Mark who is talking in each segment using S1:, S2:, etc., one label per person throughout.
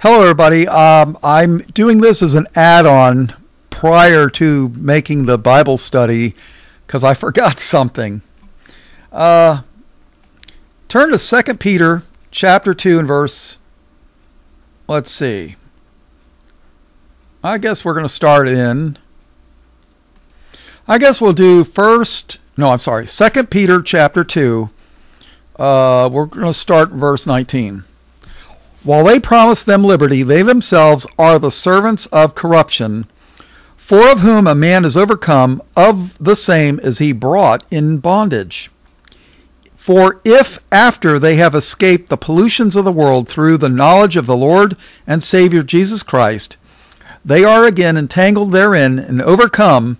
S1: Hello, everybody. Um, I'm doing this as an add on prior to making the Bible study because I forgot something. Uh, turn to 2 Peter chapter 2 and verse, let's see. I guess we're going to start in. I guess we'll do first. No, I'm sorry. 2 Peter chapter 2. Uh, we're going to start verse 19. While they promise them liberty, they themselves are the servants of corruption. For of whom a man is overcome, of the same is he brought in bondage. For if after they have escaped the pollutions of the world through the knowledge of the Lord and Savior Jesus Christ, they are again entangled therein and overcome,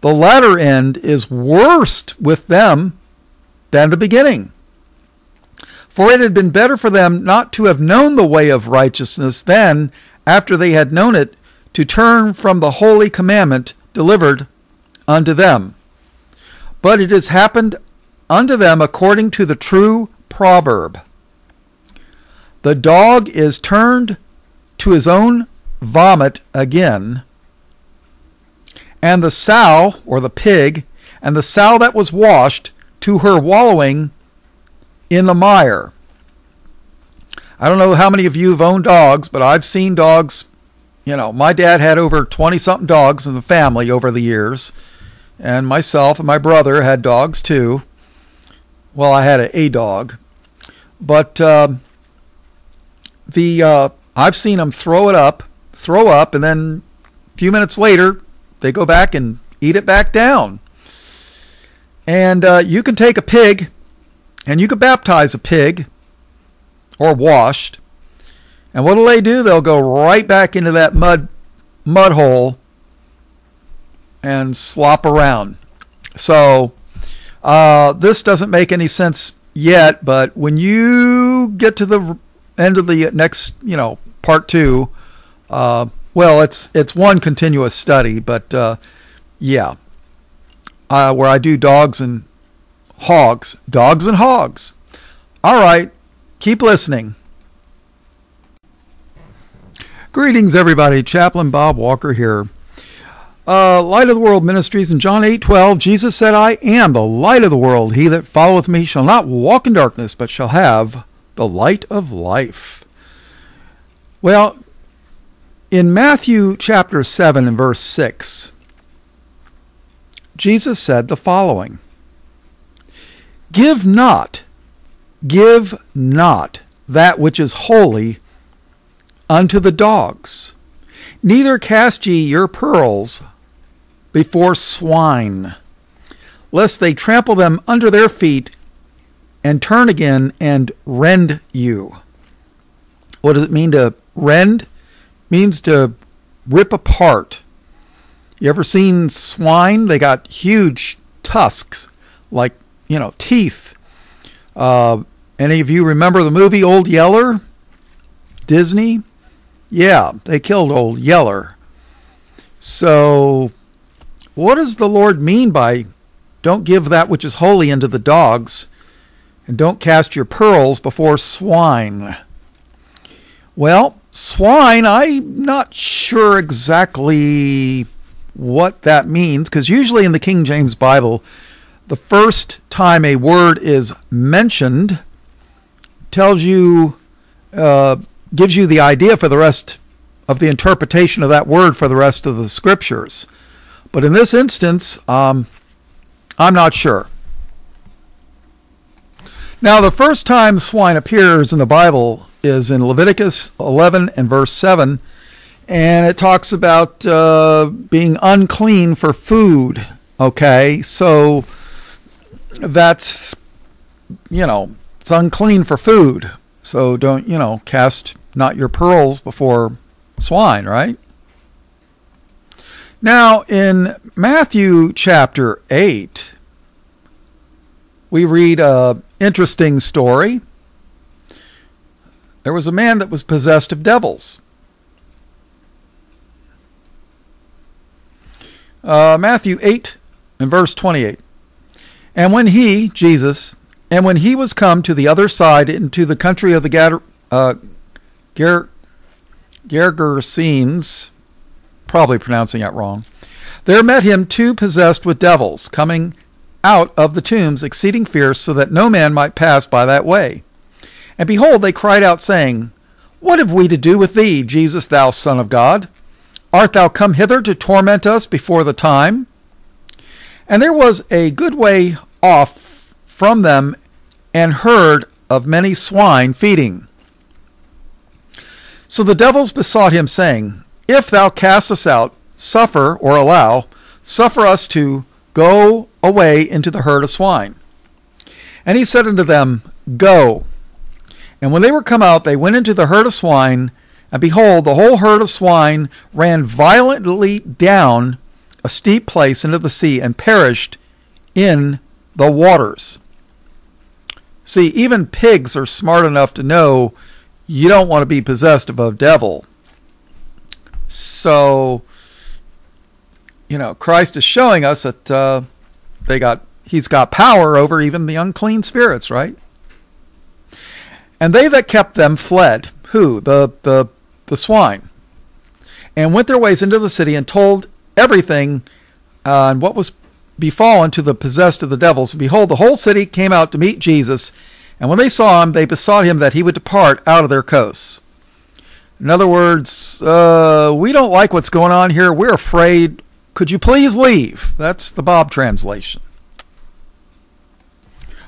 S1: the latter end is worse with them than the beginning. For it had been better for them not to have known the way of righteousness than, after they had known it, to turn from the holy commandment delivered unto them. But it has happened unto them according to the true proverb The dog is turned to his own vomit again, and the sow, or the pig, and the sow that was washed, to her wallowing in the mire. I don't know how many of you have owned dogs, but I've seen dogs. You know, my dad had over 20 something dogs in the family over the years, and myself and my brother had dogs too. Well, I had a, a dog, but uh, the uh, I've seen them throw it up, throw up, and then a few minutes later they go back and eat it back down. And uh, you can take a pig and you could baptize a pig or washed. And what'll they do? They'll go right back into that mud mud hole and slop around. So uh, this doesn't make any sense yet, but when you get to the end of the next, you know, part two, uh, well, it's it's one continuous study, but uh, yeah, uh, where I do dogs and hogs, dogs and hogs. All right, keep listening. Greetings, everybody. Chaplain Bob Walker here. Uh, light of the World Ministries in John 8 12, Jesus said, I am the light of the world. He that followeth me shall not walk in darkness, but shall have the light of life. Well, in Matthew chapter 7 and verse 6, Jesus said the following Give not, give not that which is holy unto the dogs, neither cast ye your pearls before swine, lest they trample them under their feet and turn again and rend you. What does it mean to rend? means to rip apart. You ever seen swine? They got huge tusks, like you know, teeth. Uh, any of you remember the movie Old Yeller? Disney? Yeah, they killed Old Yeller. So, what does the Lord mean by don't give that which is holy unto the dogs, and don't cast your pearls before swine? Well, swine, I'm not sure exactly what that means, because usually in the King James Bible, the first time a word is mentioned tells you, uh, gives you the idea for the rest of the interpretation of that word for the rest of the scriptures. But in this instance, um, I'm not sure. Now, the first time swine appears in the Bible is in Leviticus 11 and verse 7, and it talks about uh, being unclean for food. Okay, so that's, you know, it's unclean for food. So don't, you know, cast not your pearls before swine, right? Now, in Matthew chapter 8, we read a interesting story. There was a man that was possessed of devils. Uh, Matthew 8 and verse 28. And when he, Jesus, and when he was come to the other side into the country of the Gad, uh, Ger, Gergesenes, probably pronouncing that wrong. There met him two possessed with devils, coming out of the tombs, exceeding fierce, so that no man might pass by that way. And behold, they cried out, saying, What have we to do with thee, Jesus, thou Son of God? Art thou come hither to torment us before the time? And there was a good way off from them an herd of many swine feeding. So the devils besought him, saying, If thou cast us out, suffer or allow, suffer us to go away into the herd of swine. And he said unto them, Go. And when they were come out, they went into the herd of swine, and behold, the whole herd of swine ran violently down a steep place into the sea and perished in the waters. See, even pigs are smart enough to know you don't want to be possessed of a devil. So, you know, Christ is showing us that uh, they got he's got power over even the unclean spirits, right? And they that kept them fled. Who? The the the swine. And went their ways into the city and told everything uh, and what was befallen to the possessed of the devils. Behold, the whole city came out to meet Jesus, and when they saw him, they besought him that he would depart out of their coasts. In other words, uh, we don't like what's going on here. We're afraid. Could you please leave? That's the Bob translation.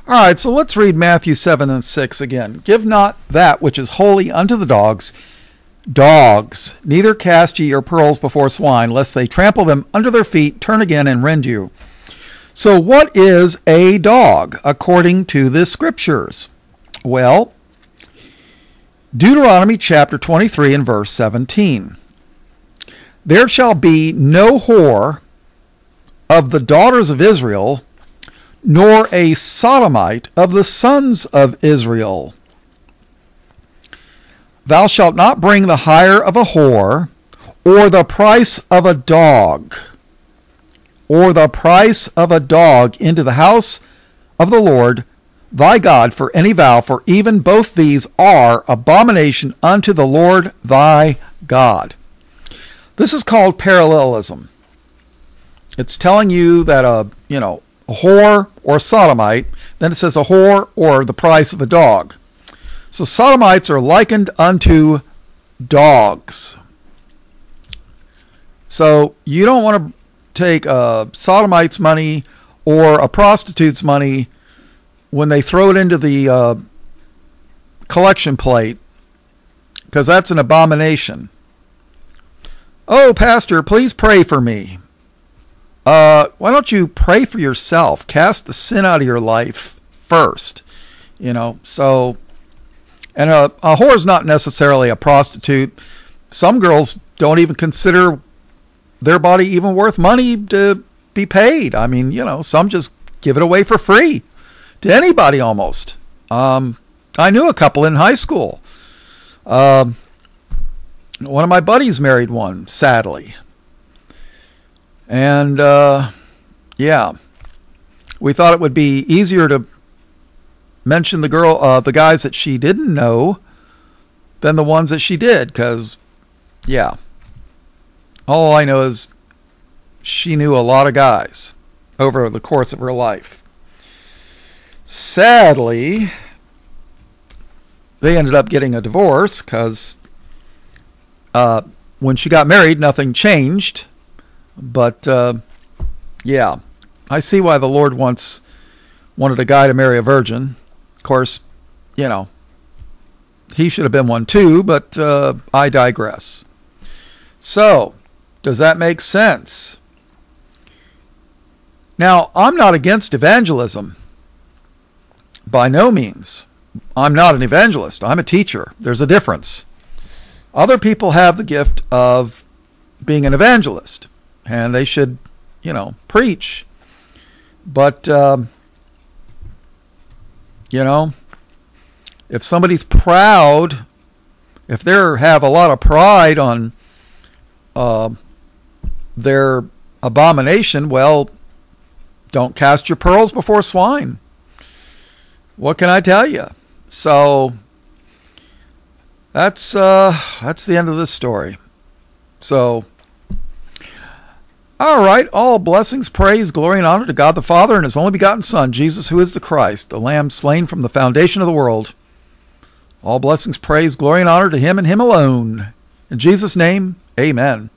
S1: All right, so let's read Matthew 7 and 6 again. Give not that which is holy unto the dogs. Dogs, neither cast ye your pearls before swine, lest they trample them under their feet, turn again, and rend you. So, what is a dog according to the scriptures? Well, Deuteronomy chapter 23 and verse 17. There shall be no whore of the daughters of Israel, nor a sodomite of the sons of Israel. Thou shalt not bring the hire of a whore, or the price of a dog, or the price of a dog into the house of the Lord thy God for any vow, for even both these are abomination unto the Lord thy God. This is called parallelism. It's telling you that a you know a whore or a sodomite, then it says a whore or the price of a dog. So sodomites are likened unto dogs. So you don't want to take a sodomite's money or a prostitute's money when they throw it into the uh, collection plate because that's an abomination. Oh, Pastor, please pray for me. Uh, why don't you pray for yourself? Cast the sin out of your life first. You know, so and a, a whore is not necessarily a prostitute. Some girls don't even consider their body even worth money to be paid. I mean, you know, some just give it away for free to anybody almost. Um, I knew a couple in high school. Um, one of my buddies married one, sadly. And uh, yeah, we thought it would be easier to mention the girl, uh, the guys that she didn't know, than the ones that she did. Because, yeah, all I know is she knew a lot of guys over the course of her life. Sadly, they ended up getting a divorce because uh, when she got married, nothing changed. But uh, yeah, I see why the Lord once wanted a guy to marry a virgin. Of course, you know, he should have been one too, but uh, I digress. So, does that make sense? Now, I'm not against evangelism. By no means. I'm not an evangelist. I'm a teacher. There's a difference. Other people have the gift of being an evangelist, and they should, you know, preach. But um, you know, if somebody's proud, if they have a lot of pride on uh, their abomination, well, don't cast your pearls before swine. What can I tell you? So, that's uh, that's the end of this story. So, all right, all blessings, praise, glory, and honor to God the Father and His only begotten Son, Jesus, who is the Christ, the Lamb slain from the foundation of the world. All blessings, praise, glory, and honor to Him and Him alone. In Jesus' name, amen.